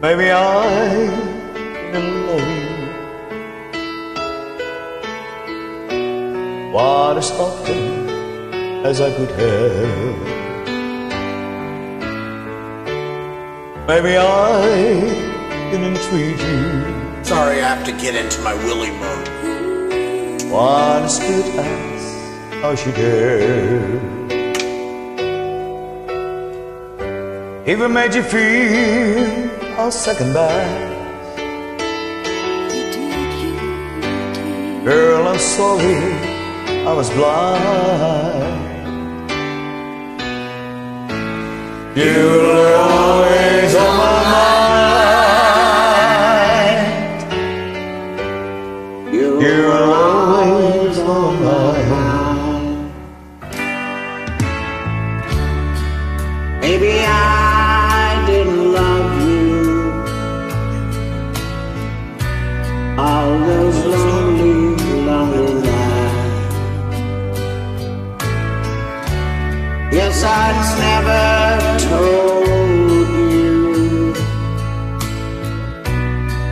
Maybe I didn't love you quite as often as I could have. Maybe I didn't treat you Sorry, I have to get into my Willie mode. quite as good as how she have. Even made you feel a second best. Girl, I'm sorry, I was blind. You were always on my mind. You were always on my mind. Maybe I Yes, I'd never told you.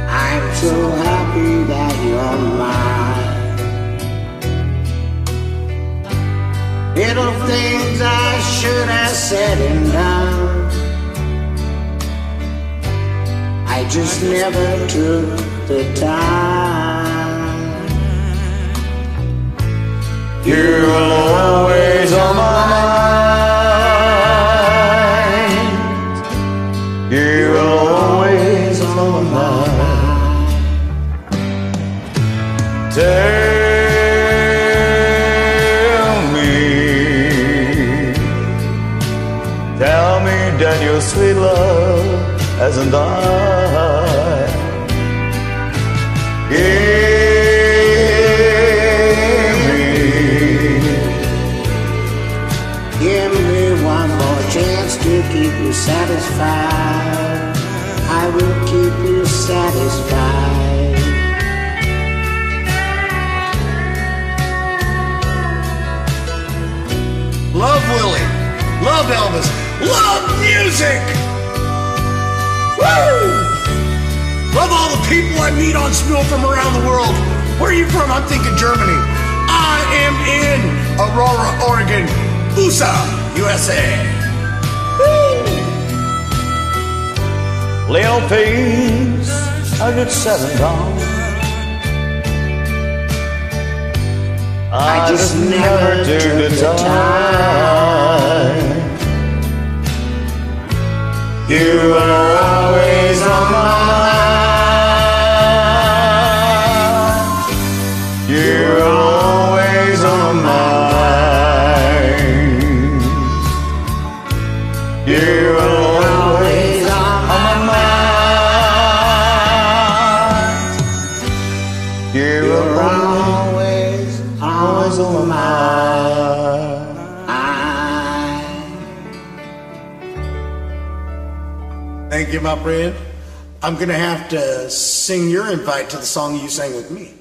I'm so happy that you're mine. Little things I should have said and done. I just never took the time. You mind. You were always on my mind. Tell me, tell me that your sweet love hasn't died. Satisfied. I will keep you satisfied. Love Willie. Love Elvis. Love music. Woo! Love all the people I meet on Smule from around the world. Where are you from? I'm thinking Germany. I am in Aurora, Oregon. USA, USA. Little things I get said and done. I, just never took the time. You always on my. Thank you, my friend. I'm going to have to sing your invite to the song you sang with me.